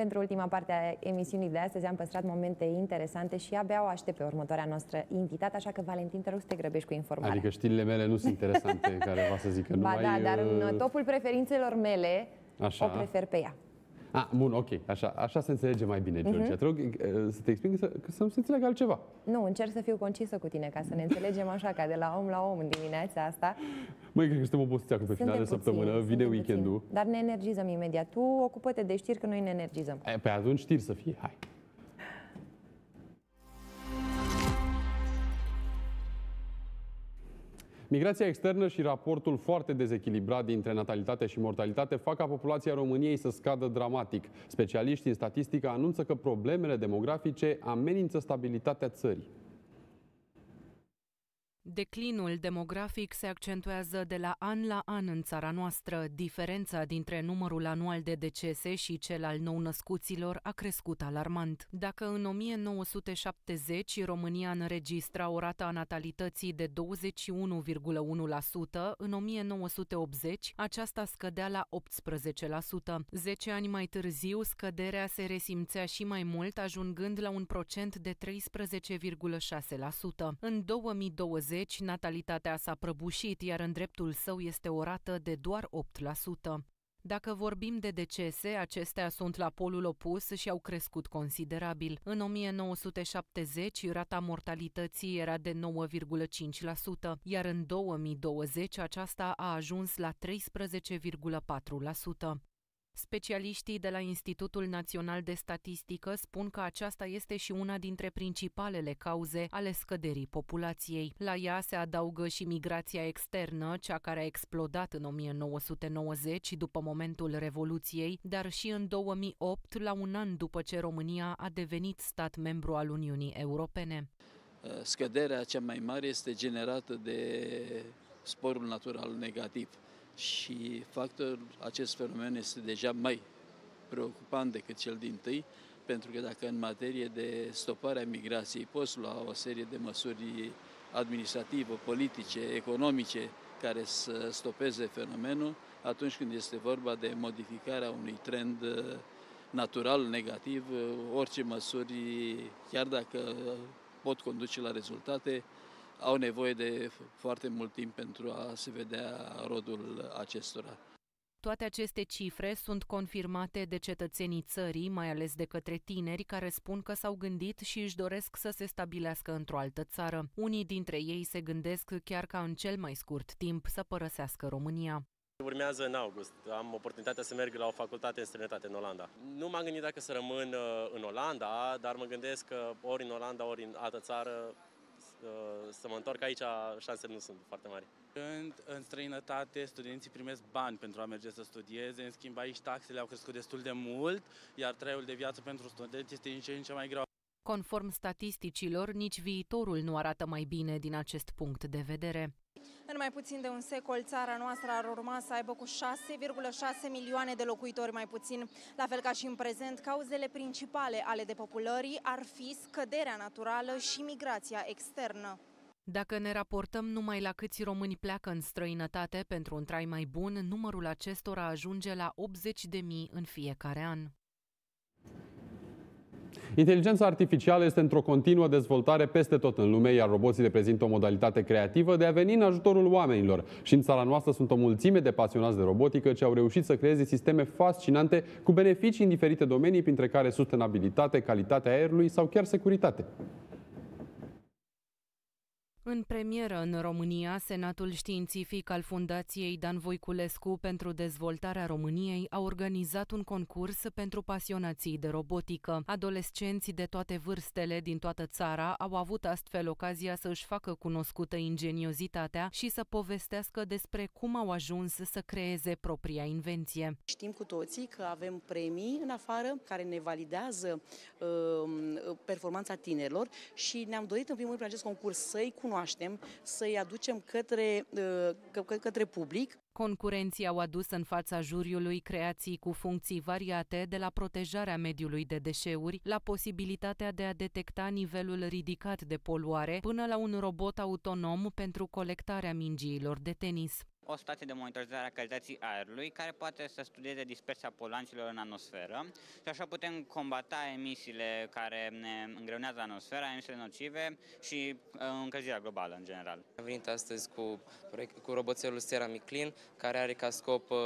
Pentru ultima parte a emisiunii de astăzi am păstrat momente interesante și abia o aștept pe următoarea noastră invitată, așa că Valentin, te rog să te grăbești cu informarea. Adică știrile mele nu sunt interesante, care va să zică Ba numai... da, dar în uh, topul preferințelor mele Așa. o prefer pe ea. Ah, bun, ok, așa, așa se înțelege mai bine, Mhm. Georgia. Te rog uh, să te explic să, că să nu se înțeleagă altceva. Nu, încerc să fiu concisă cu tine ca să ne înțelegem așa, ca de la om la om în dimineața asta. Măi, cred că suntem obosiți acum pe final de Suntem săptămână, puțini, vine suntem weekendul. puțini. Dar ne energizăm imediat. Tu ocupă-te de știri că noi ne energizăm. E, Pe atunci știri să fie, hai. Migrația externă și raportul foarte dezechilibrat dintre natalitate și mortalitate fac ca populația României să scadă dramatic. Specialiștii în statistică anunță că problemele demografice amenință stabilitatea țării. Declinul demografic se accentuează de la an la an în țara noastră. Diferența dintre numărul anual de decese și cel al nou-născuților a crescut alarmant. Dacă în 1970 România înregistra o rată a natalității de 21,1%, în 1980 aceasta scădea la 18%. Zece ani mai târziu, scăderea se resimțea și mai mult, ajungând la un procent de 13,6%. În 2020, natalitatea s-a prăbușit, iar în dreptul său este o rată de doar 8%. Dacă vorbim de decese, acestea sunt la polul opus și au crescut considerabil. În 1970, rata mortalității era de 9,5%, iar în 2020 aceasta a ajuns la 13,4%. Specialiștii de la Institutul Național de Statistică spun că aceasta este și una dintre principalele cauze ale scăderii populației. La ea se adaugă și migrația externă, cea care a explodat în 1990 după momentul Revoluției, dar și în 2008, la un an după ce România a devenit stat membru al Uniunii Europene. Scăderea cea mai mare este generată de sporul natural negativ și factorul, acest fenomen este deja mai preocupant decât cel din tâi, pentru că dacă în materie de stopare a migrației poți lua o serie de măsuri administrative, politice, economice, care să stopeze fenomenul, atunci când este vorba de modificarea unui trend natural negativ, orice măsuri, chiar dacă pot conduce la rezultate, au nevoie de foarte mult timp pentru a se vedea rodul acestora. Toate aceste cifre sunt confirmate de cetățenii țării, mai ales de către tineri care spun că s-au gândit și își doresc să se stabilească într-o altă țară. Unii dintre ei se gândesc chiar ca în cel mai scurt timp să părăsească România. Urmează în august. Am oportunitatea să merg la o facultate în străinătate în Olanda. Nu m-am gândit dacă să rămân în Olanda, dar mă gândesc că ori în Olanda, ori în altă țară să mă întorc aici, șansele nu sunt foarte mari. Când în străinătate studenții primesc bani pentru a merge să studieze, în schimb aici taxele au crescut destul de mult, iar traiul de viață pentru studenți este din ce în ce mai greu. Conform statisticilor, nici viitorul nu arată mai bine din acest punct de vedere. În mai puțin de un secol, țara noastră ar urma să aibă cu 6,6 milioane de locuitori mai puțin. La fel ca și în prezent, cauzele principale ale depopulării ar fi scăderea naturală și migrația externă. Dacă ne raportăm numai la câți români pleacă în străinătate pentru un trai mai bun, numărul acestora ajunge la 80.000 în fiecare an. Inteligența artificială este într-o continuă dezvoltare peste tot în lume, iar roboții reprezintă o modalitate creativă de a veni în ajutorul oamenilor. Și în țara noastră sunt o mulțime de pasionați de robotică ce au reușit să creeze sisteme fascinante cu beneficii în diferite domenii, printre care sustenabilitate, calitatea aerului sau chiar securitate. În premieră în România, Senatul Științific al Fundației Dan Voiculescu pentru Dezvoltarea României a organizat un concurs pentru pasionații de robotică. Adolescenți de toate vârstele din toată țara au avut astfel ocazia să își facă cunoscută ingeniozitatea și să povestească despre cum au ajuns să creeze propria invenție. Știm cu toții că avem premii în afară care ne validează uh, performanța tinerilor și ne-am dorit în primul rând prin acest concurs să-i cunoaștem să-i aducem către, uh, către public. Concurenții au adus în fața juriului creații cu funcții variate, de la protejarea mediului de deșeuri, la posibilitatea de a detecta nivelul ridicat de poluare, până la un robot autonom pentru colectarea mingiilor de tenis. O stație de monitorizare a calității aerului care poate să studieze dispersia poluanților în atmosferă și așa putem combata emisiile care ne îngreunează atmosfera, emisiile nocive și uh, încălzirea globală în general. Am venit astăzi cu, cu roboțelul Ceramic Clean, care are ca scop uh,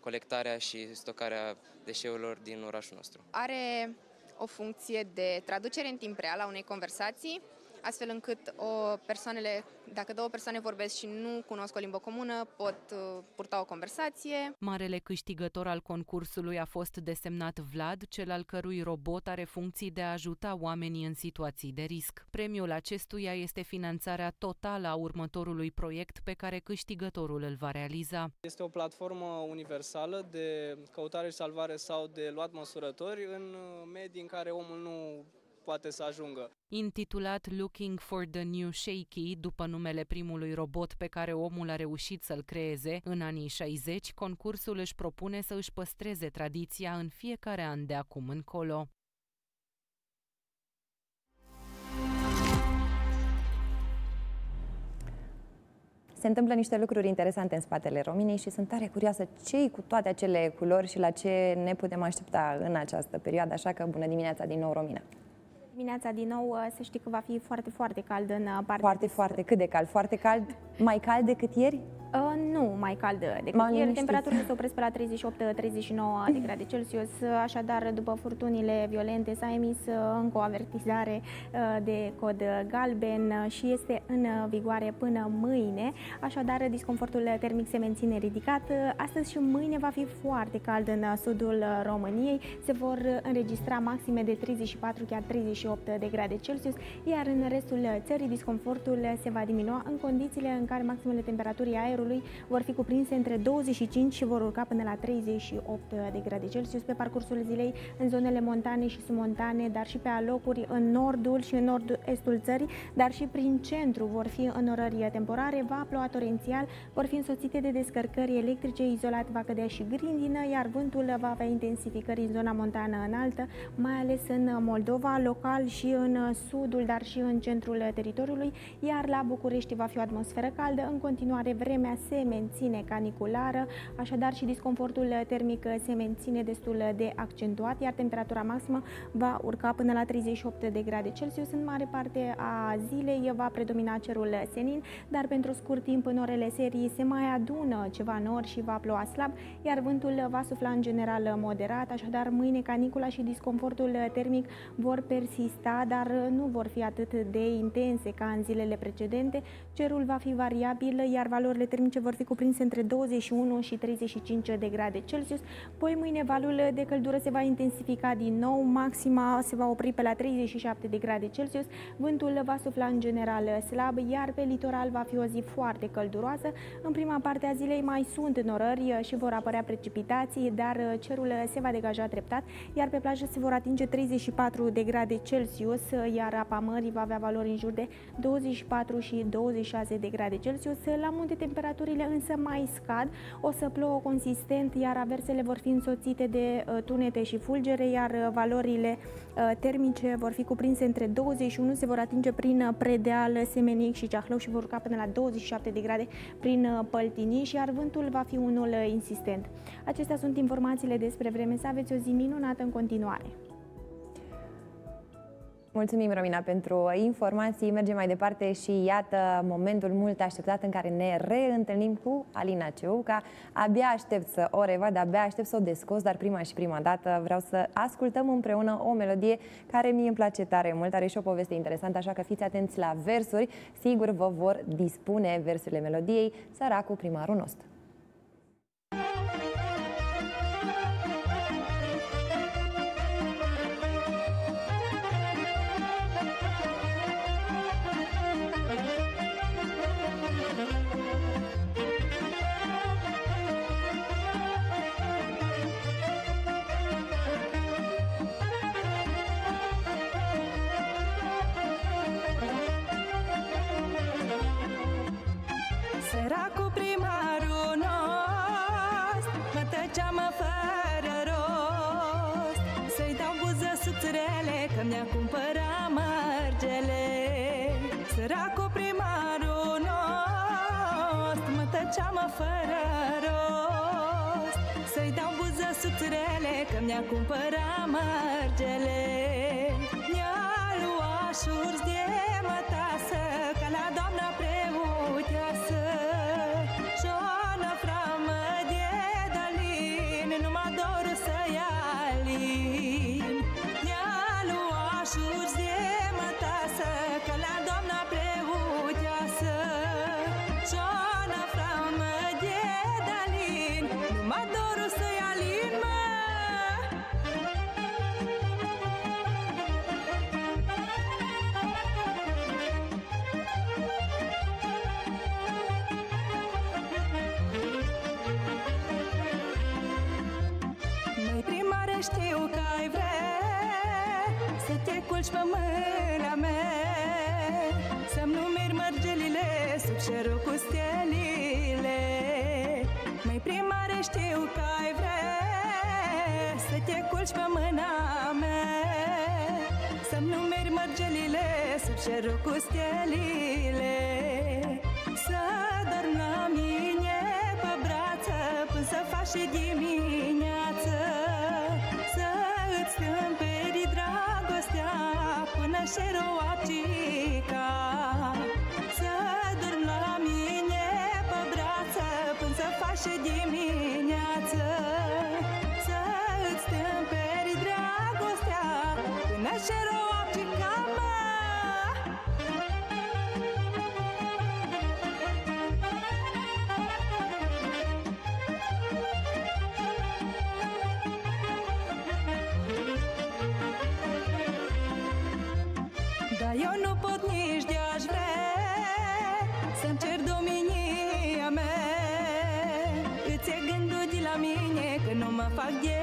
colectarea și stocarea deșeurilor din orașul nostru. Are o funcție de traducere în timp real a unei conversații, astfel încât o persoanele, dacă două persoane vorbesc și nu cunosc o limbă comună, pot uh, purta o conversație. Marele câștigător al concursului a fost desemnat Vlad, cel al cărui robot are funcții de a ajuta oamenii în situații de risc. Premiul acestuia este finanțarea totală a următorului proiect pe care câștigătorul îl va realiza. Este o platformă universală de căutare și salvare sau de luat măsurători în medii în care omul nu poate să ajungă. Intitulat Looking for the New Shaky, după numele primului robot pe care omul a reușit să-l creeze în anii 60, concursul își propune să își păstreze tradiția în fiecare an de acum încolo. Se întâmplă niște lucruri interesante în spatele României și sunt tare curioasă ce cu toate acele culori și la ce ne putem aștepta în această perioadă, așa că bună dimineața din nou, Romina! Dimineața din nou, uh, să știi că va fi foarte, foarte cald în uh, partea Foarte, de foarte, cât de cald? Foarte cald? Mai cald decât ieri? Uh, nu mai cald decât ieri. Temperaturile se opresc pe la 38-39 de grade Celsius. Așadar, după furtunile violente, s-a emis uh, încă o avertizare uh, de cod galben și este în vigoare până mâine. Așadar, disconfortul termic se menține ridicat. Astăzi și mâine va fi foarte cald în sudul României. Se vor înregistra maxime de 34, chiar 38 de grade Celsius, iar în restul țării disconfortul se va diminua în condițiile în care maximele temperaturii aerului aerului vor fi cuprinse între 25 și vor urca până la 38 de grade Celsius pe parcursul zilei în zonele montane și submontane, dar și pe alocuri în nordul și în nord-estul țării, dar și prin centru vor fi în orări temporare, va ploua torențial, vor fi însoțite de descărcări electrice, izolat va cădea și grindină, iar vântul va avea intensificări în zona montană înaltă, mai ales în Moldova, local și în sudul, dar și în centrul teritoriului, iar la București va fi o atmosferă caldă, în continuare vremea vremea se menține caniculară, așadar și disconfortul termic se menține destul de accentuat, iar temperatura maximă va urca până la 38 de grade Celsius. În mare parte a zilei va predomina cerul senin, dar pentru scurt timp în orele serii se mai adună ceva nor și va ploua slab, iar vântul va sufla în general moderat, așadar mâine canicula și disconfortul termic vor persista, dar nu vor fi atât de intense ca în zilele precedente. Cerul va fi variabil, iar valorile termice vor fi cuprinse între 21 și 35 de grade Celsius. Poi mâine valul de căldură se va intensifica din nou, maxima se va opri pe la 37 de grade Celsius, vântul va sufla în general slab, iar pe litoral va fi o zi foarte călduroasă. În prima parte a zilei mai sunt înnorări și vor apărea precipitații, dar cerul se va degaja treptat, iar pe plajă se vor atinge 34 de grade Celsius, iar apa mării va avea valori în jur de 24 și 26 de grade Celsius. La munte temperatura temperaturile însă mai scad, o să plouă consistent, iar aversele vor fi însoțite de uh, tunete și fulgere, iar uh, valorile uh, termice vor fi cuprinse între 21, se vor atinge prin Predeal, Semenic și Ceahlău și vor urca până la 27 de grade prin Păltiniș, iar vântul va fi unul insistent. Acestea sunt informațiile despre vreme. Să aveți o zi minunată în continuare! Mulțumim, Romina, pentru informații. Mergem mai departe și iată momentul mult așteptat în care ne reîntâlnim cu Alina Ceuca. Abia aștept să o revăd, abia aștept să o descos, dar prima și prima dată vreau să ascultăm împreună o melodie care mie îmi place tare mult, are și o poveste interesantă, așa că fiți atenți la versuri. Sigur vă vor dispune versurile melodiei Săracul primarul nostru. Cumpărat mărgele Mi-a luat cerul cu stelile Să dorm la mine pe brață Până să faci și dimineață. Să îți stâmperi dragostea Până și nu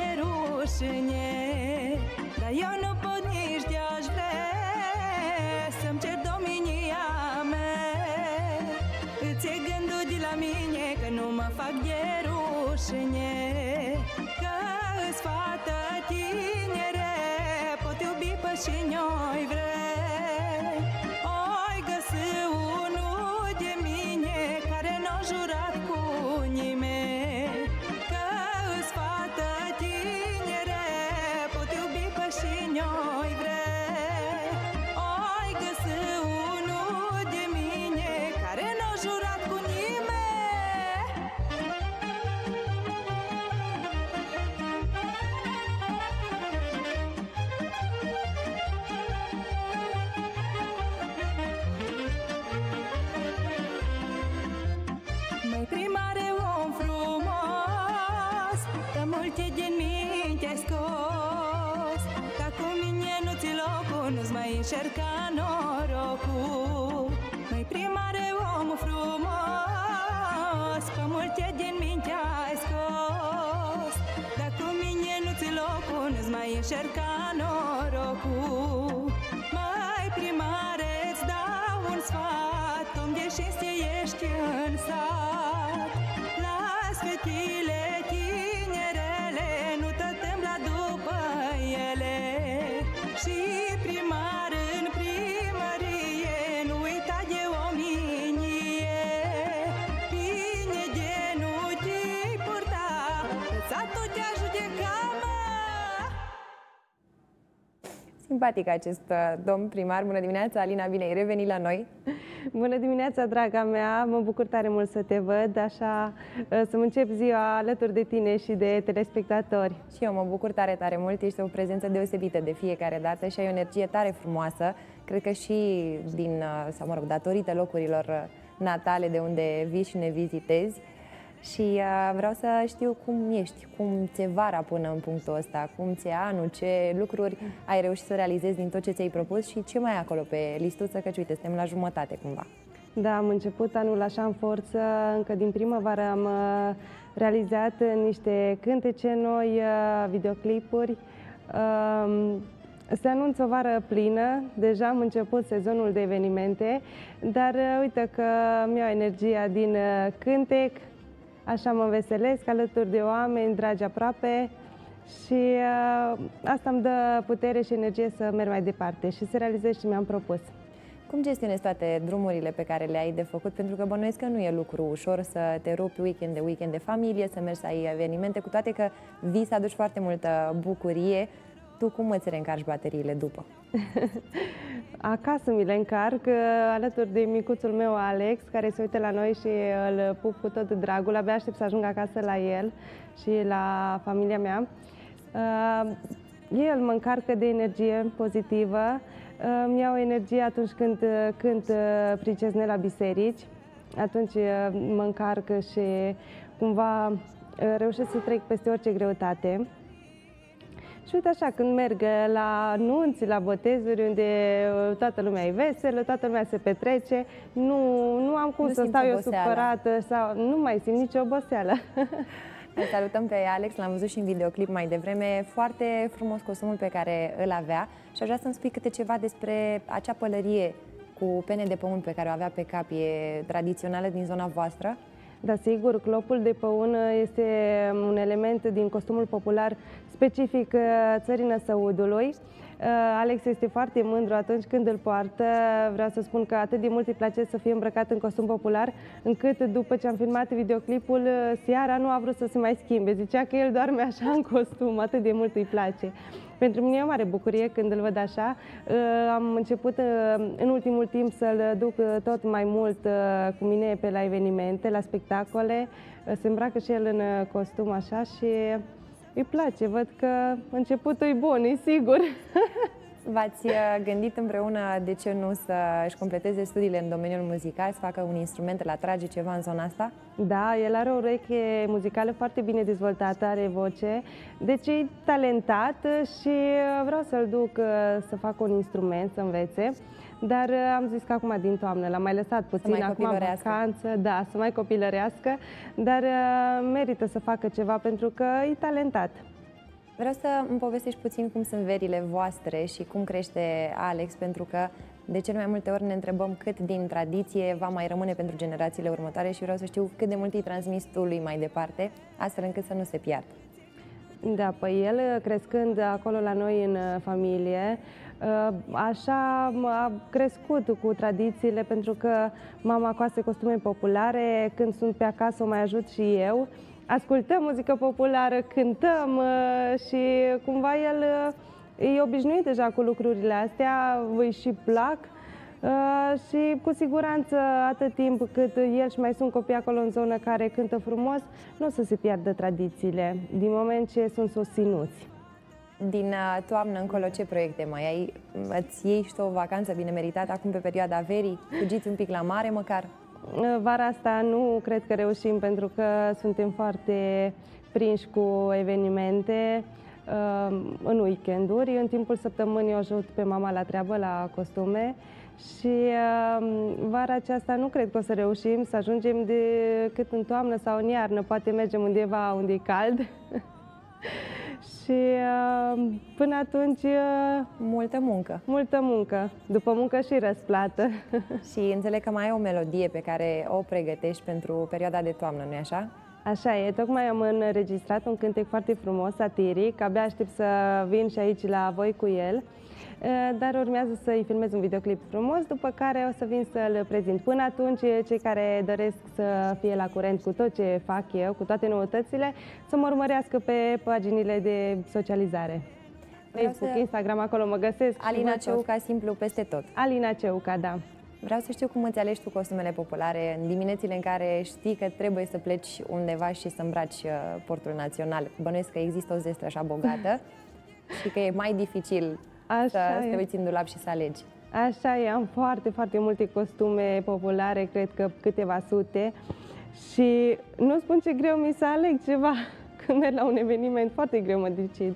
încerca norocul. Mai primare om frumos Că multe din minte ai scos. Dar cu mine nu ți locul Nu-ți mai încerca Simpatic acest uh, domn primar. Bună dimineața, Alina, bine ai revenit la noi. Bună dimineața, draga mea! Mă bucur tare mult să te văd, așa uh, să încep ziua alături de tine și de telespectatori. Și eu mă bucur tare, tare mult. Ești o prezență deosebită de fiecare dată și ai o energie tare frumoasă. Cred că și din, uh, sau mă rog, datorită locurilor uh, natale de unde vii și ne vizitezi. Și uh, vreau să știu cum ești, cum ți-e vara până în punctul ăsta, cum ți-e anul, ce lucruri ai reușit să realizezi din tot ce ți-ai propus și ce mai ai acolo pe listuță, căci uite, suntem la jumătate cumva. Da, am început anul așa în forță, încă din primăvară am uh, realizat niște cântece noi, uh, videoclipuri. Um, Se anunță o vară plină, deja am început sezonul de evenimente, dar uh, uite că mi-au energia din uh, cântec, așa mă veselesc alături de oameni dragi aproape și uh, asta îmi dă putere și energie să merg mai departe și să realizez ce mi-am propus. Cum gestionezi toate drumurile pe care le ai de făcut? Pentru că bănuiesc că nu e lucru ușor să te rupi weekend de weekend de familie, să mergi să ai evenimente, cu toate că vii să aduci foarte multă bucurie. Tu cum îți reîncarci bateriile după? Acasă mi le încarc uh, alături de micuțul meu Alex, care se uită la noi și îl pup cu tot dragul. Abia aștept să ajung acasă la el și la familia mea. Uh, el mă încarcă de energie pozitivă, uh, îmi iau energie atunci când cânt pricezne la biserici, atunci mă încarcă și cumva reușesc să trec peste orice greutate. Și uite așa, când merg la nunți, la botezuri, unde uh, toată lumea e veselă, toată lumea se petrece, nu, nu am cum nu să stau eu supărată sau nu mai simt nicio oboseală. Îl salutăm pe Alex, l-am văzut și în videoclip mai devreme. Foarte frumos costumul pe care îl avea și aș vrea să-mi spui câte ceva despre acea pălărie cu pene de pământ pe care o avea pe cap. E tradițională din zona voastră? Da, sigur, clopul de păun este un element din costumul popular specific uh, țării Năsăudului. Uh, Alex este foarte mândru atunci când îl poartă. Vreau să spun că atât de mult îi place să fie îmbrăcat în costum popular, încât după ce am filmat videoclipul, uh, seara nu a vrut să se mai schimbe. Zicea că el doarme așa în costum, atât de mult îi place. Pentru mine e o mare bucurie când îl văd așa. Am început în ultimul timp să-l duc tot mai mult cu mine pe la evenimente, la spectacole. Se îmbracă și el în costum așa și îi place. Văd că începutul e bun, e sigur. V-ați uh, gândit împreună de ce nu să își completeze studiile în domeniul muzical, să facă un instrument, la trage ceva în zona asta? Da, el are o ureche muzicală foarte bine dezvoltată, are voce, deci e talentat și uh, vreau să-l duc uh, să facă un instrument, să învețe. Dar am zis că acum din toamnă l-am mai lăsat puțin, mai acum vacanță, da, să mai copilărească, dar merită să facă ceva pentru că e talentat. Vreau să îmi povestești puțin cum sunt verile voastre și cum crește Alex, pentru că de cel mai multe ori ne întrebăm cât din tradiție va mai rămâne pentru generațiile următoare și vreau să știu cât de mult îi transmis tu lui mai departe, astfel încât să nu se piardă. Da, păi el crescând acolo la noi în familie, așa a crescut cu tradițiile pentru că mama coase costume populare, când sunt pe acasă o mai ajut și eu ascultăm muzică populară, cântăm uh, și cumva el uh, e obișnuit deja cu lucrurile astea, îi și plac uh, și cu siguranță atât timp cât el și mai sunt copii acolo în zonă care cântă frumos, nu o să se piardă tradițiile, din moment ce sunt susținuți. Din toamnă încolo, ce proiecte mai ai? Îți iei și tu o vacanță bine meritată acum pe perioada verii? Fugiți un pic la mare măcar? Vara asta nu cred că reușim pentru că suntem foarte prinși cu evenimente uh, în weekenduri. În timpul săptămânii o ajut pe mama la treabă, la costume și uh, vara aceasta nu cred că o să reușim să ajungem de cât în toamnă sau în iarnă. Poate mergem undeva unde e cald. și uh, până atunci... Uh, multă muncă. Multă muncă. După muncă și răsplată. și înțeleg că mai ai o melodie pe care o pregătești pentru perioada de toamnă, nu-i așa? Așa e, tocmai am înregistrat un cântec foarte frumos, satiric, abia aștept să vin și aici la voi cu el. Eh, dar urmează să-i filmez un videoclip frumos, după care o să vin să-l prezint. Până atunci, cei care doresc să fie la curent cu tot ce fac eu, cu toate noutățile, să mă urmărească pe paginile de socializare. Facebook, să... Instagram, acolo mă găsesc. Alina Ceuca, simplu, peste tot. Alina Ceuca, da. Vreau să știu cum îți alegi tu costumele populare în diminețile în care știi că trebuie să pleci undeva și să îmbraci uh, portul național. Bănuiesc că există o zestre așa bogată și că e mai dificil Așa să, e. să te uiți în dulap și să alegi. Așa e, am foarte, foarte multe costume populare, cred că câteva sute și nu spun ce greu mi să aleg ceva când merg la un eveniment, foarte greu mă decid.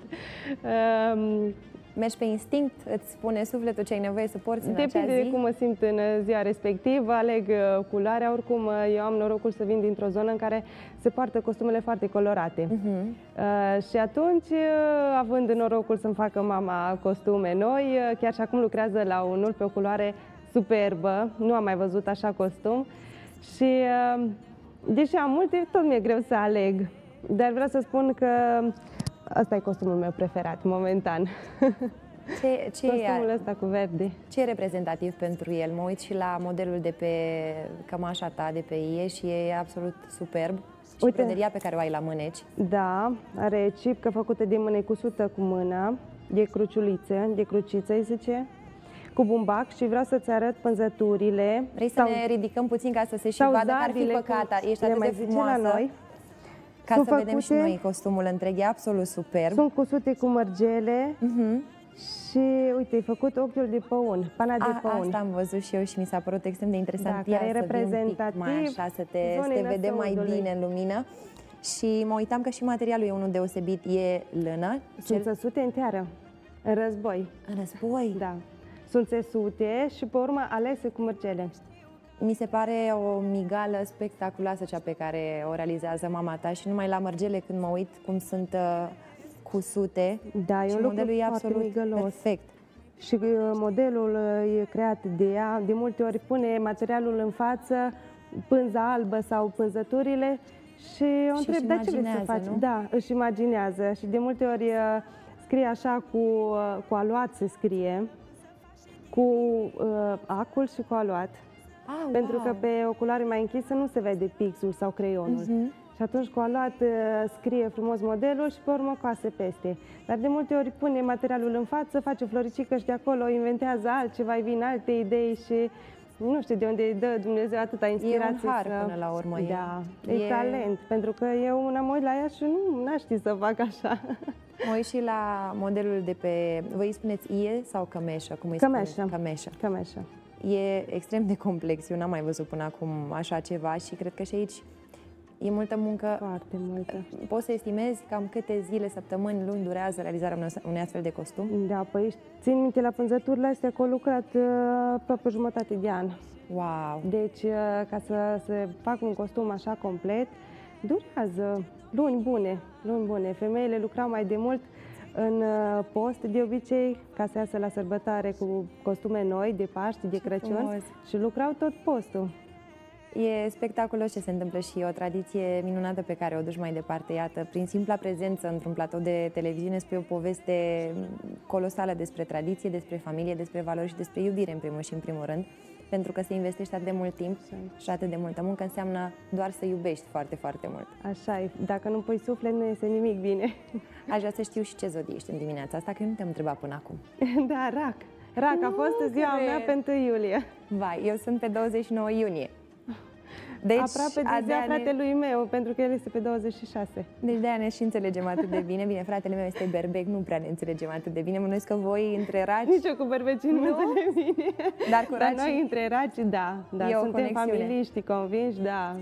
Um, mergi pe instinct, îți spune sufletul ce ai nevoie să porți Depinde în acea zi? de cum mă simt în ziua respectivă, aleg uh, culoarea, oricum uh, eu am norocul să vin dintr-o zonă în care se poartă costumele foarte colorate. Uh-huh. Uh, și atunci, uh, având norocul să-mi facă mama costume noi, uh, chiar și acum lucrează la unul pe o culoare superbă, nu am mai văzut așa costum și uh, deși am multe, tot mi-e greu să aleg. Dar vreau să spun că Asta e costumul meu preferat, momentan. Ce, ce Costumul ăsta cu verde. Ce e reprezentativ pentru el? Mă uit și la modelul de pe cămașa ta, de pe ie și e absolut superb. Și Uite. broderia pe care o ai la mâneci. Da, are cipcă făcută de mână cusută cu mâna, de cruciuliță, de cruciță, îi zice, cu bumbac și vreau să-ți arăt pânzăturile. Vrei să ne ridicăm puțin ca să se și sau vadă că ar fi zarbile, păcata. cum Ești le atât mai de zice frumoasă. la noi. Ca Sunt să vedem și făcute- noi costumul întreg. E absolut superb. Sunt cusute cu mărgele Mhm. și, uite, e făcut ochiul de păun, pana de A, păun. asta am văzut și eu și mi s-a părut extrem de interesant. Da, Ia care e să vii un pic reprezentativ mai așa, să te, să zonei te vedem mai năsăudului. bine în lumină. Și mă uitam că și materialul e unul deosebit, e lână. Sunt țesute în teară, în război. În război? Da. Sunt țesute și, pe urmă, alese cu mărgele. Mi se pare o migală spectaculoasă cea pe care o realizează mama ta și numai la mărgele când mă uit cum sunt uh, cusute Da, e și un lucru modelul e foarte absolut migălos. perfect. Și uh, modelul uh, e creat de ea, de multe ori pune materialul în față, pânza albă sau pânzăturile și o Și întreb, își dar ce vrei să imaginează, faci? nu? Da, își imaginează și de multe ori uh, scrie așa cu, uh, cu aluat se scrie, cu uh, acul și cu aluat. Ah, Pentru wow. că pe o culoare mai închisă nu se vede pixul sau creionul. Mhm. Și atunci cu aluat uh, scrie frumos modelul și pe urmă coase peste. Dar de multe ori pune materialul în față, face o floricică și de acolo inventează altceva, îi vin alte idei și nu știu de unde îi dă Dumnezeu atâta inspirație. har să... până la urmă, e- Da, e, e- talent. Pentru că eu una mă uit la ea și nu n-aș ști să fac așa. Mă uit și la modelul de pe... Voi îi spuneți ie sau cămeșă? Cum îi Cămeșă. spuneți? Cămeșă. Cămeșă. E extrem de complex. Eu n-am mai văzut până acum așa ceva și cred că și aici e multă muncă. Foarte multă. Poți să estimezi cam câte zile, săptămâni, luni durează realizarea unui- unui astfel de costum? Da, păi țin minte la pânzăturile astea că au lucrat uh, aproape jumătate de an. Wow! Deci, uh, ca să se facă un costum așa complet, durează luni bune, luni bune. Femeile lucrau mai de mult în uh, post, de obicei, ca să iasă la sărbătoare cu costume noi, de Paști, de Crăciun frumos! și lucrau tot postul. E spectaculos ce se întâmplă și e o tradiție minunată pe care o duci mai departe. Iată, prin simpla prezență într-un platou de televiziune spui o poveste colosală despre tradiție, despre familie, despre valori și despre iubire în primul și în primul rând. Pentru că se investește atât de mult timp și atât de multă muncă înseamnă doar să iubești foarte, foarte mult. Așa e, dacă nu pui suflet, nu iese nimic bine. Aș vrea să știu și ce zodie ești în dimineața asta, că eu nu te-am întrebat până acum. da, rac. Rac, a Nu fost ziua cred. mea pentru iulie. Vai, eu sunt pe 29 iunie. Deci, Aproape de a ziua de-aia ne- fratelui meu, pentru că el este pe 26. Deci de-aia ne și înțelegem atât de bine. Bine, fratele meu este berbec, nu prea ne înțelegem atât de bine. Mă că voi între raci... Nici eu cu berbecii nu, Nu? înțeleg bine. Dar cu Dar racii- noi între raci, da. da. E o Suntem conexiune. familiști, convinși, da.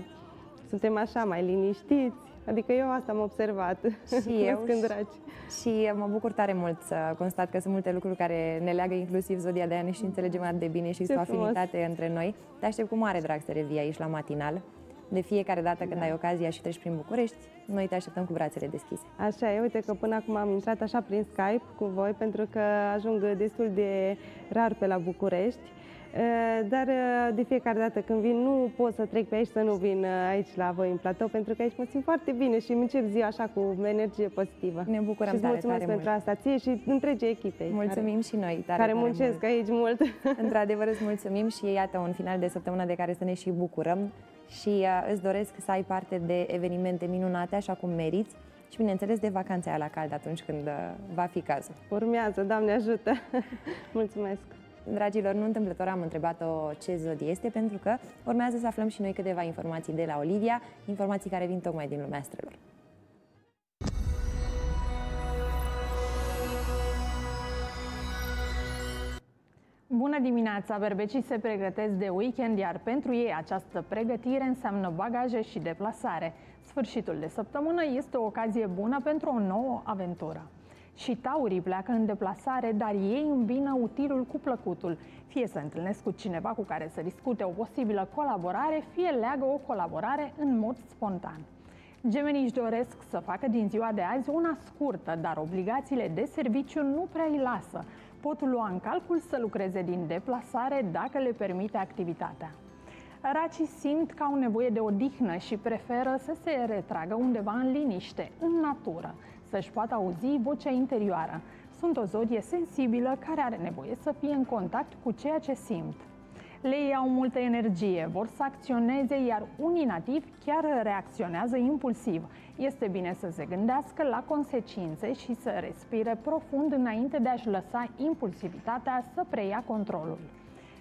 Suntem așa mai liniștiți. Adică eu asta am observat. Și eu. Când raci. Și mă bucur tare mult să constat că sunt multe lucruri care ne leagă inclusiv zodia de aia ne și înțelegem atât de bine și Ce există o frumos. afinitate între noi. Te aștept cu mare drag să revii aici la matinal. De fiecare dată când Da. ai ocazia și treci prin București, noi te așteptăm cu brațele deschise. Așa e, uite că până acum am intrat așa prin Skype cu voi pentru că ajung destul de rar pe la București. Eh, Dar eh, de fiecare dată când vin nu pot să trec pe aici să nu vin eh, aici la voi în platou pentru că aici mă simt foarte bine și îmi încep ziua așa cu energie pozitivă. Ne bucurăm și îți tare, mulțumesc tare pentru mult. asta ție și întregii echipei. Mulțumim care, și noi tare, care tare muncesc mult. aici mult. Într-adevăr îți mulțumim și iată un final de săptămână de care să ne și bucurăm și uh, îți doresc să ai parte de evenimente minunate așa cum meriți și bineînțeles de vacanțe aia la cald atunci când uh, va fi cazul. Urmează, Doamne ajută! Mulțumesc! Dragilor, nu întâmplător am întrebat-o ce zodie este, pentru că urmează să aflăm și noi câteva informații de la Olivia, informații care vin tocmai din lumea astrelor. Bună dimineața! Berbecii se pregătesc de weekend, iar pentru ei această pregătire înseamnă bagaje și deplasare. Sfârșitul de săptămână este o ocazie bună pentru o nouă aventură. Și taurii pleacă în deplasare, dar ei îmbină utilul cu plăcutul. Fie să întâlnesc cu cineva cu care să discute o posibilă colaborare, fie leagă o colaborare în mod spontan. Gemenii își doresc să facă din ziua de azi una scurtă, dar obligațiile de serviciu nu prea îi lasă. Pot lua în calcul să lucreze din deplasare dacă le permite activitatea. Racii simt că au nevoie de odihnă și preferă să se retragă undeva în liniște, în natură, să-și poată auzi vocea interioară. sunt o zodie sensibilă care are nevoie să fie în contact cu ceea ce simt. Leii au multă energie, vor să acționeze, iar unii nativi chiar reacționează impulsiv. Este bine să se gândească la consecințe și să respire profund înainte de a-și lăsa impulsivitatea să preia controlul.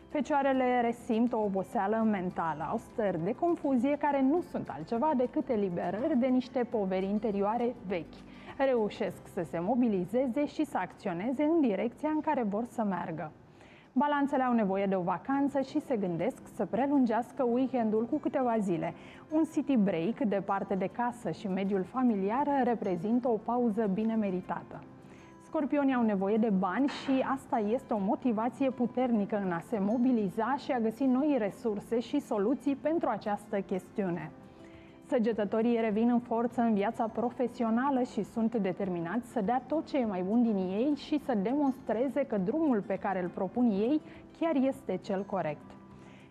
Fecioarele resimt o oboseală mentală, au stări de confuzie care nu sunt altceva decât eliberări de niște poveri interioare vechi. Reușesc să se mobilizeze și să acționeze în direcția în care vor să meargă. Balanțele au nevoie de o vacanță și se gândesc să prelungească weekendul cu câteva zile. Un city break departe de casă și mediul familiar reprezintă o pauză bine meritată. Scorpionii au nevoie de bani și asta este o motivație puternică în a se mobiliza și a găsi noi resurse și soluții pentru această chestiune. Săgetătorii revin în forță în viața profesională și sunt determinați să dea tot ce e mai bun din ei și să demonstreze că drumul pe care îl propun ei chiar este cel corect.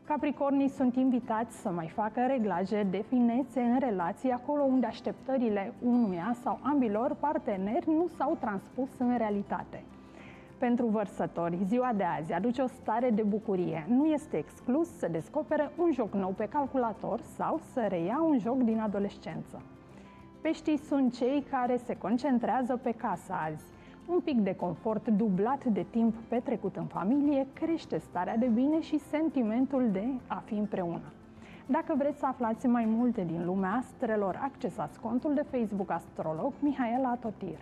Capricornii sunt invitați să mai facă reglaje de finețe în relații acolo unde așteptările unuia sau ambilor parteneri nu s-au transpus în realitate. Pentru vărsători, ziua de azi aduce o stare de bucurie. Nu este exclus să descopere un joc nou pe calculator sau să reia un joc din adolescență. Peștii sunt cei care se concentrează pe casă azi. Un pic de confort dublat de timp petrecut în familie crește starea de bine și sentimentul de a fi împreună. Dacă vreți să aflați mai multe din lumea astrelor, accesați contul de Facebook astrolog Mihaela Totir.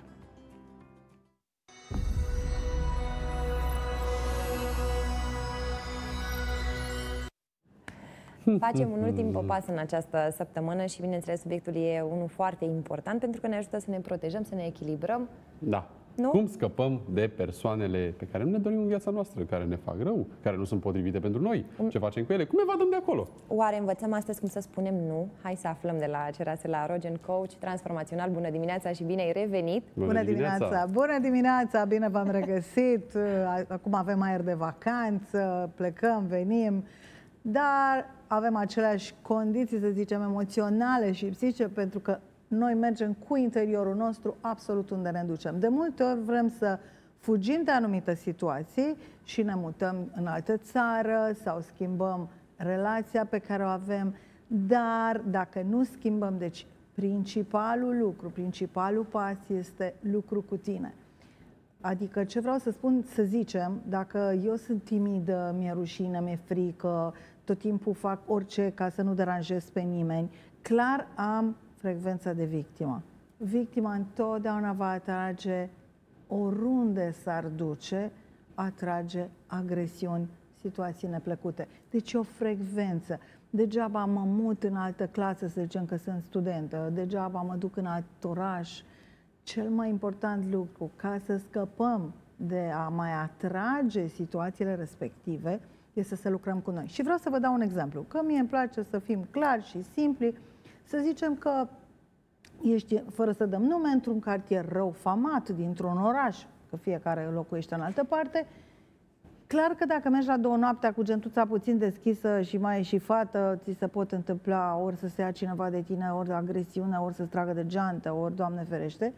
Facem un ultim pas în această săptămână și, bineînțeles, subiectul e unul foarte important pentru că ne ajută să ne protejăm, să ne echilibrăm. Da. Nu? Cum scăpăm de persoanele pe care nu ne dorim în viața noastră, care ne fac rău, care nu sunt potrivite pentru noi? Ce facem cu ele? Cum evadăm de acolo? Oare învățăm astăzi cum să spunem nu? Hai să aflăm de la Cerasela Rogen, coach transformațional. Bună dimineața și bine ai revenit! Bună, Bună dimineața. dimineața! Bună dimineața! Bine v-am regăsit! Acum avem aer de vacanță, plecăm, venim, dar avem aceleași condiții, să zicem, emoționale și psihice, pentru că noi mergem cu interiorul nostru absolut unde ne ducem. De multe ori vrem să fugim de anumite situații și ne mutăm în altă țară sau schimbăm relația pe care o avem, dar dacă nu schimbăm, deci principalul lucru, principalul pas este lucru cu tine. Adică ce vreau să spun, să zicem, dacă eu sunt timidă, mi-e rușine, mi-e frică, tot timpul fac orice ca să nu deranjez pe nimeni, clar am frecvența de victimă. Victima întotdeauna va atrage oriunde s-ar duce, atrage agresiuni, situații neplăcute. Deci o frecvență. Degeaba mă mut în altă clasă, să zicem că sunt studentă, degeaba mă duc în alt oraș. Cel mai important lucru, ca să scăpăm de a mai atrage situațiile respective, este să lucrăm cu noi. Și vreau să vă dau un exemplu, că mie îmi place să fim clari și simpli. Să zicem că ești, fără să dăm nume, într-un cartier rău famat, dintr-un oraș, că fiecare locuiește în altă parte, clar că dacă mergi la două noaptea cu gentuța puțin deschisă și mai e și fată, ți se pot întâmpla ori să se ia cineva de tine, ori de agresiune, ori să-ți tragă de geantă, ori, Doamne ferește.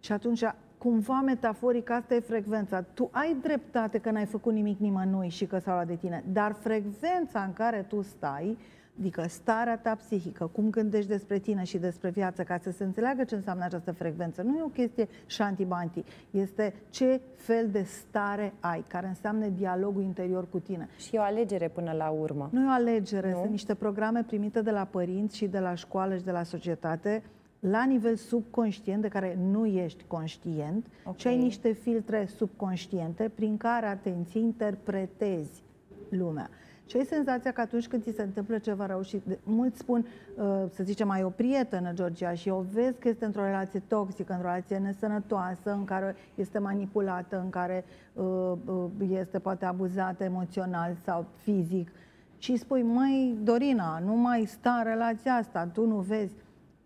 Și atunci cumva metaforic asta e frecvența. Tu ai dreptate că n-ai făcut nimic nimănui și că s-au luat de tine, dar frecvența în care tu stai, adică starea ta psihică, cum gândești despre tine și despre viață, ca să se înțeleagă ce înseamnă această frecvență, nu e o chestie șantibanti, este ce fel de stare ai, care înseamnă dialogul interior cu tine. Și e o alegere până la urmă. Nu e o alegere, nu? sunt niște programe primite de la părinți și de la școală și de la societate, la nivel subconștient, de care nu ești conștient, okay. și ai niște filtre subconștiente prin care, atenție, interpretezi lumea. Și ai senzația că atunci când ți se întâmplă ceva rău și mulți spun, uh, să zicem, ai o prietenă, Georgia, și o vezi că este într-o relație toxică, într-o relație nesănătoasă, în care este manipulată, în care uh, uh, este poate abuzată emoțional sau fizic, și spui, măi, Dorina, nu mai sta în relația asta, tu nu vezi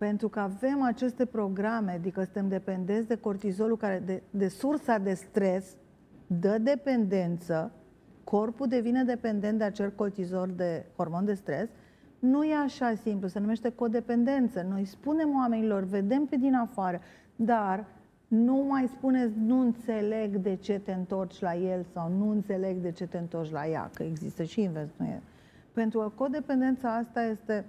pentru că avem aceste programe, adică suntem dependenți de cortizolul care, de, de sursa de stres, dă dependență, corpul devine dependent de acel cortizol de hormon de stres, nu e așa simplu, se numește codependență. Noi spunem oamenilor, vedem pe din afară, dar nu mai spuneți nu înțeleg de ce te întorci la el sau nu înțeleg de ce te întorci la ea, că există și invers, nu e. Pentru că codependența asta este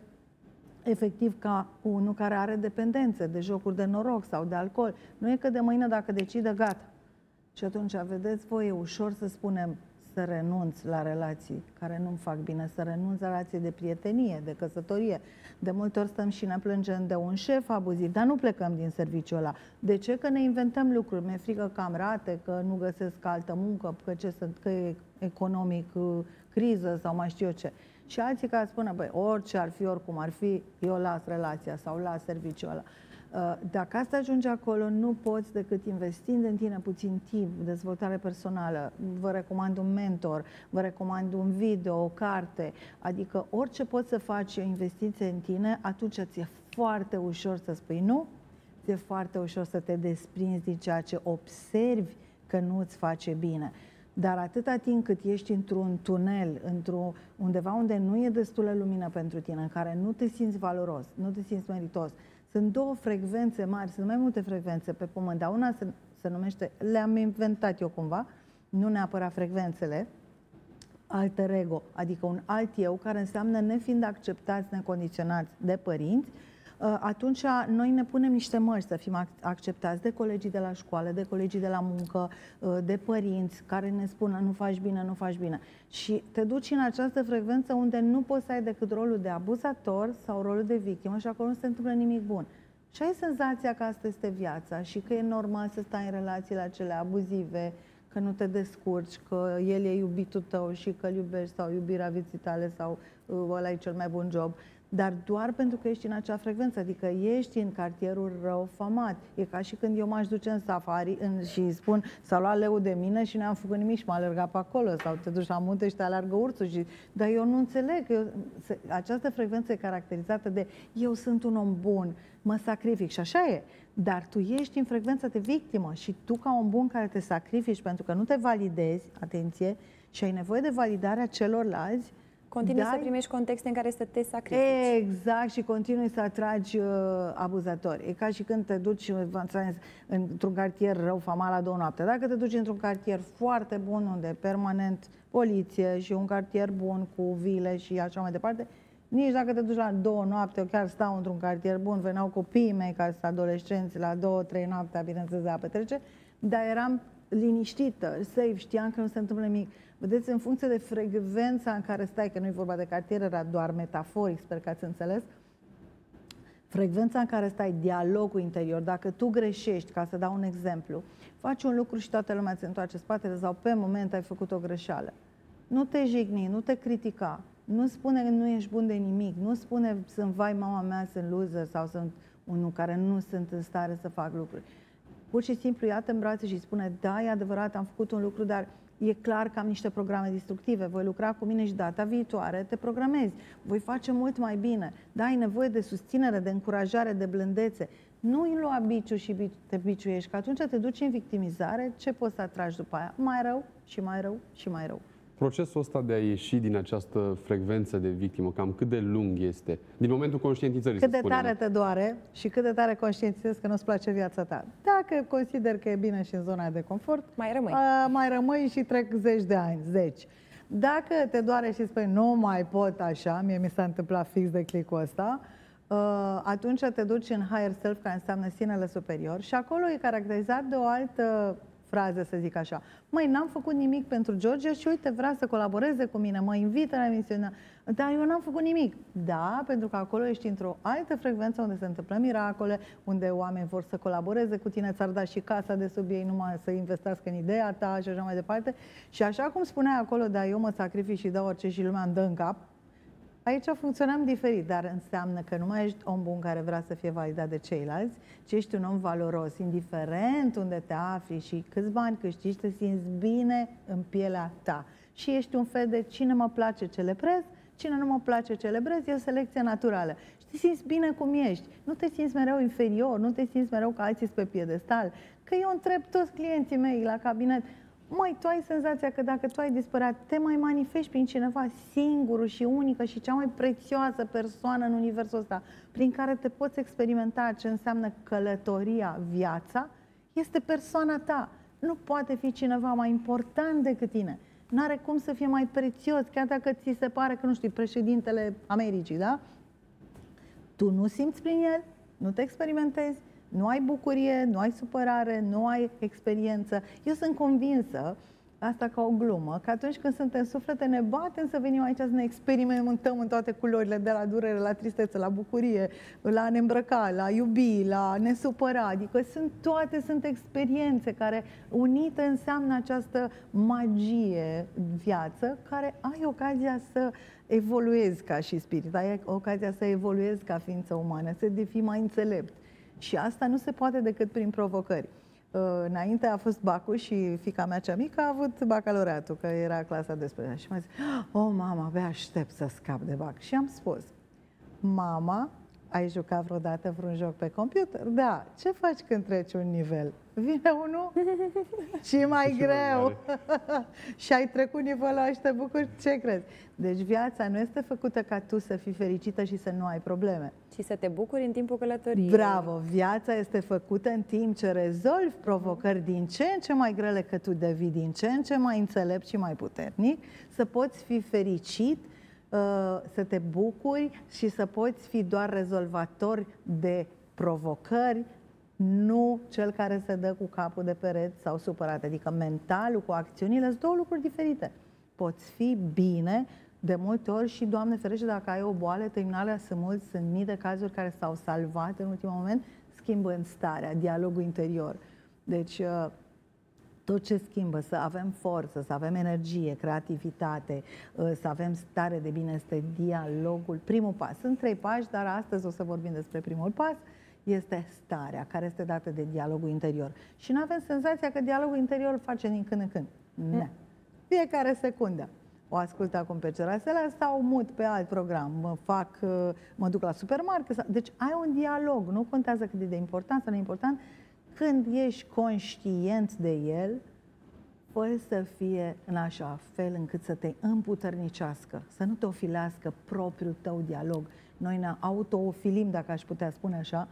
efectiv ca unul care are dependență de jocuri de noroc sau de alcool. Nu e că de mâine dacă decide, gata. Și atunci, vedeți voi, e ușor să spunem să renunț la relații care nu-mi fac bine, să renunț la relații de prietenie, de căsătorie. De multe ori stăm și ne plângem de un șef abuziv, dar nu plecăm din serviciul ăla. De ce? Că ne inventăm lucruri. Mi-e frică că am rate, că nu găsesc altă muncă, că, ce sunt, că e economic criză sau mai știu eu ce. Și alții care spună, băi, orice ar fi, oricum ar fi, eu las relația sau las serviciul ăla. Uh, dacă asta ajunge acolo, nu poți decât investind în tine puțin timp, dezvoltare personală, vă recomand un mentor, vă recomand un video, o carte, adică orice poți să faci o investiție în tine, atunci ți-e foarte ușor să spui nu, ți-e foarte ușor să te desprinzi din ceea ce observi că nu îți face bine. Dar atâta timp cât ești într-un tunel, într-un, undeva unde nu e destulă lumină pentru tine, în care nu te simți valoros, nu te simți meritos, sunt două frecvențe mari, sunt mai multe frecvențe pe pământ, dar una se, se numește, le-am inventat eu cumva, nu neapărat frecvențele, alter ego, adică un alt eu care înseamnă nefiind acceptați necondiționați de părinți, Uh, atunci noi ne punem niște măști să fim acceptați de colegii de la școală, de colegii de la muncă, uh, de părinți care ne spun nu faci bine, nu faci bine. Și te duci în această frecvență unde nu poți să ai decât rolul de abuzator sau rolul de victimă și acolo nu se întâmplă nimic bun. Și ai senzația că asta este viața și că e normal să stai în relațiile acelea abuzive, că nu te descurci, că el e iubitul tău și că îl iubești sau iubirea vieții tale sau uh, ăla e cel mai bun job dar doar pentru că ești în acea frecvență, adică ești în cartierul rău famat. E ca și când eu m-aș duce în safari în, și spun să lua leu de mine și n-am făcut nimic și m-a alergat pe acolo sau te duci la munte și te alergă ursul. Și... Dar eu nu înțeleg. Eu, această frecvență e caracterizată de eu sunt un om bun, mă sacrific și așa e. Dar tu ești în frecvența de victimă și tu ca om bun care te sacrifici pentru că nu te validezi, atenție, și ai nevoie de validarea celorlalți, Continui dai... să primești contexte în care să te sacrifici. Exact, și continui să atragi uh, abuzatori. E ca și când te duci într-un cartier rău, famal la două noapte. Dacă te duci într-un cartier foarte bun, unde permanent poliție și un cartier bun cu vile și așa mai departe, nici dacă te duci la două noapte, eu chiar stau într-un cartier bun, veneau copiii mei care sunt adolescenți la două, trei noapte, bineînțeles, de a petrece, dar eram liniștită, safe, știam că nu se întâmplă nimic. Vedeți, în funcție de frecvența în care stai, că nu e vorba de cartier, era doar metaforic, sper că ați înțeles, frecvența în care stai, dialogul interior, dacă tu greșești, ca să dau un exemplu, faci un lucru și toată lumea ți întoarce spatele sau pe moment ai făcut o greșeală. Nu te jigni, nu te critica, nu spune că nu ești bun de nimic, nu spune sunt vai mama mea, sunt loser sau sunt unul care nu sunt în stare să fac lucruri. Pur și simplu ia în brațe și spune, da, e adevărat, am făcut un lucru, dar e clar că am niște programe destructive, voi lucra cu mine și data viitoare te programezi, voi face mult mai bine, da, ai nevoie de susținere, de încurajare, de blândețe. Nu îi lua biciu și te biciuiești, că atunci te duci în victimizare, ce poți să atragi după aia? Mai rău și mai rău și mai rău. Procesul ăsta de a ieși din această frecvență de victimă, cam cât de lung este? Din momentul conștientizării, Cât de tare te doare și cât de tare conștientizezi că nu-ți place viața ta. Dacă consider că e bine și în zona de confort, mai rămâi. A, mai rămâi și trec zeci de ani, zeci. Dacă te doare și spui nu mai pot așa, mie mi s-a întâmplat fix de clicul ăsta, atunci te duci în higher self, care înseamnă sinele superior și acolo e caracterizat de o altă frază, să zic așa. Măi, n-am făcut nimic pentru George și uite, vrea să colaboreze cu mine, mă invită la emisiunea, dar eu n-am făcut nimic. Da, pentru că acolo ești într-o altă frecvență unde se întâmplă miracole, unde oameni vor să colaboreze cu tine, ți-ar da și casa de sub ei numai să investească în ideea ta și așa mai departe. Și așa cum spunea acolo, da, eu mă sacrific și dau orice și lumea îmi dă în cap, Aici funcționăm diferit, dar înseamnă că nu mai ești om bun care vrea să fie validat de ceilalți, ci ești un om valoros, indiferent unde te afli și câți bani câștigi, te simți bine în pielea ta. Și ești un fel de cine mă place celebrez, cine nu mă place celebrez, e o selecție naturală. Și te simți bine cum ești. Nu te simți mereu inferior, nu te simți mereu că alții pe piedestal. Că eu întreb toți clienții mei la cabinet, mai tu ai senzația că dacă tu ai dispărea, te mai manifesti prin cineva singurul și unică și cea mai prețioasă persoană în universul ăsta, prin care te poți experimenta ce înseamnă călătoria, viața, Este persoana ta. Nu poate fi cineva mai important decât tine. N-are cum să fie mai prețios, chiar dacă ți se pare că, nu știu, președintele Americii, da? Tu nu simți prin el, nu te experimentezi, nu ai bucurie, nu ai supărare, nu ai experiență. Eu sunt convinsă asta ca o glumă, că atunci când suntem suflete ne batem să venim aici să ne experimentăm în toate culorile, de la durere, la tristețe, la bucurie, la a ne îmbrăca, la iubi, la ne supăra. Adică sunt toate, sunt experiențe care unite înseamnă această magie viață care ai ocazia să evoluezi ca și spirit, ai ocazia să evoluezi ca ființă umană, să devii mai înțelept. Și asta nu se poate decât prin provocări. Uh, înainte a fost bacul și fica mea cea mică a avut bacalaureatul, că era clasa 12. Și m-a zis, oh, mama, abia aștept să scap de bac. Și am spus, mama, ai jucat vreodată vreun joc pe computer? Da. Ce faci când treci un nivel? Vine unul și mai și greu. și ai trecut nivelul ăla și te bucuri. Ce crezi? Deci viața nu este făcută ca tu să fii fericită și să nu ai probleme. Și să te bucuri în timpul călătoriei. Bravo! Viața este făcută în timp ce rezolvi provocări din ce în ce mai grele că tu devii din ce în ce mai înțelept și mai puternic, să poți fi fericit uh, să te bucuri și să poți fi doar rezolvator de provocări, nu cel care se dă cu capul de pereți sau supărat. Adică mentalul cu acțiunile sunt două lucruri diferite. Poți fi bine de multe ori și, Doamne ferește, dacă ai o boală terminală, sunt mulți, sunt mii de cazuri care s-au salvat în ultimul moment, schimbând starea, dialogul interior. Deci, uh, tot ce schimbă, să avem forță, să avem energie, creativitate, uh, să avem stare de bine, este dialogul. Primul pas. Sunt trei pași, dar astăzi o să vorbim despre primul pas este starea care este dată de dialogul interior. Și nu avem senzația că dialogul interior îl face din când în când. Nu. Fiecare secundă. O ascult acum pe Cerasela sau mut pe alt program, mă fac, uh, mă duc la supermarket. Deci ai un dialog, nu contează cât e de important sau neimportant, când ești conștient de el, poți să fie în așa fel încât să te împuternicească, să nu te ofilească propriul tău dialog. Noi ne autoofilim, dacă aș putea spune așa,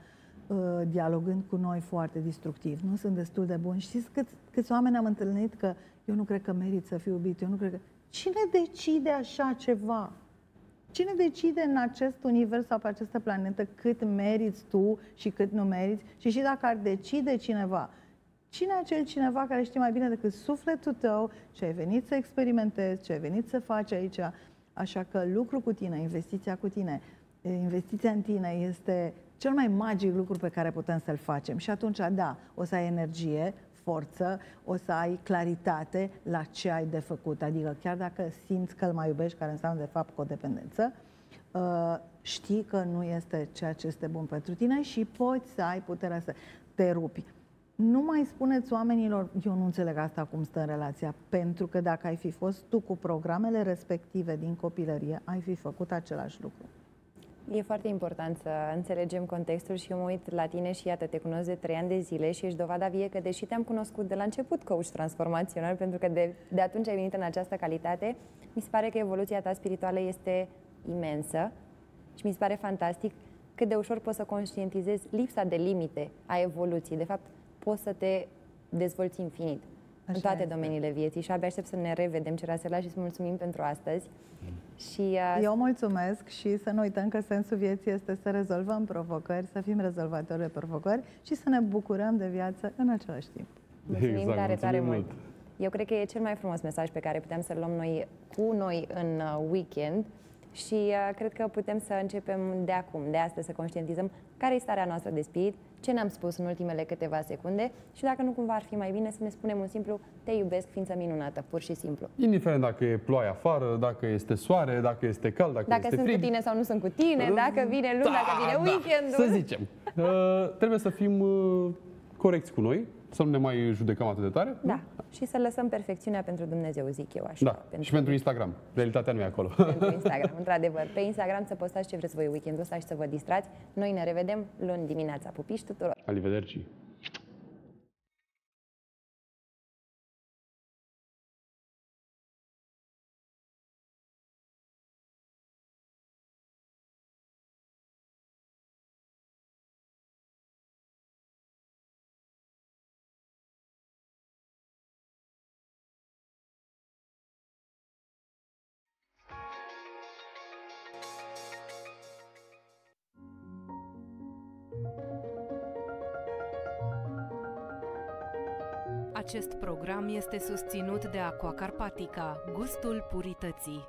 Uh, dialogând cu noi foarte destructiv. Nu sunt destul de buni. Știți cât, câți oameni am întâlnit că eu nu cred că merit să fiu iubit, eu nu cred că... Cine decide așa ceva? Cine decide în acest univers sau pe această planetă cât meriți tu și cât nu meriți? Și și dacă ar decide cineva, cine e acel cineva care știe mai bine decât sufletul tău ce ai venit să experimentezi, ce ai venit să faci aici? Așa că lucru cu tine, investiția cu tine, investiția în tine este cel mai magic lucru pe care putem să-l facem. Și atunci, da, o să ai energie, forță, o să ai claritate la ce ai de făcut. Adică chiar dacă simți că îl mai iubești, care înseamnă de fapt codependență, uh, știi că nu este ceea ce este bun pentru tine și poți să ai puterea să te rupi. Nu mai spuneți oamenilor, eu nu înțeleg asta cum stă în relația, pentru că dacă ai fi fost tu cu programele respective din copilărie, ai fi făcut același lucru. E foarte important să înțelegem contextul și eu mă uit la tine și iată, te cunosc de trei ani de zile și ești dovada vie că deși te-am cunoscut de la început coach transformațional, pentru că de, de atunci ai venit în această calitate, mi se pare că evoluția ta spirituală este imensă și mi se pare fantastic cât de ușor poți să conștientizezi lipsa de limite a evoluției. De fapt, poți să te dezvolți infinit. Așa în toate este. domeniile vieții și abia aștept să ne revedem, Cerasela, și să mulțumim pentru astăzi. Și, uh... Eu mulțumesc și să nu uităm că sensul vieții este să rezolvăm provocări, să fim rezolvatori de provocări și să ne bucurăm de viață în același timp. Mulțumim exact, tare, tare mult. mult! Eu cred că e cel mai frumos mesaj pe care putem să-l luăm noi cu noi în uh, weekend și uh, cred că putem să începem de acum, de astăzi, să conștientizăm care e starea noastră de spirit, ce ne-am spus în ultimele câteva secunde și dacă nu cumva ar fi mai bine să ne spunem un simplu te iubesc, ființă minunată, pur și simplu. Indiferent dacă e ploaie afară, dacă este soare, dacă este cald, dacă, dacă este sunt frig. cu tine sau nu sunt cu tine, uh, dacă vine luna, da, dacă vine da, weekendul. Să zicem. Uh, trebuie să fim uh, corecți cu noi, să nu ne mai judecăm atât de tare. Da. Nu? Și să lăsăm perfecțiunea pentru Dumnezeu, zic eu așa. Da. Pentru și pentru Instagram. Realitatea nu e acolo. Pentru Instagram, într-adevăr. Pe Instagram să postați ce vreți voi weekendul ăsta și să vă distrați. Noi ne revedem luni dimineața. Pupiși tuturor! Alivedерci! Acest program este susținut de Aqua Carpatica, gustul purității.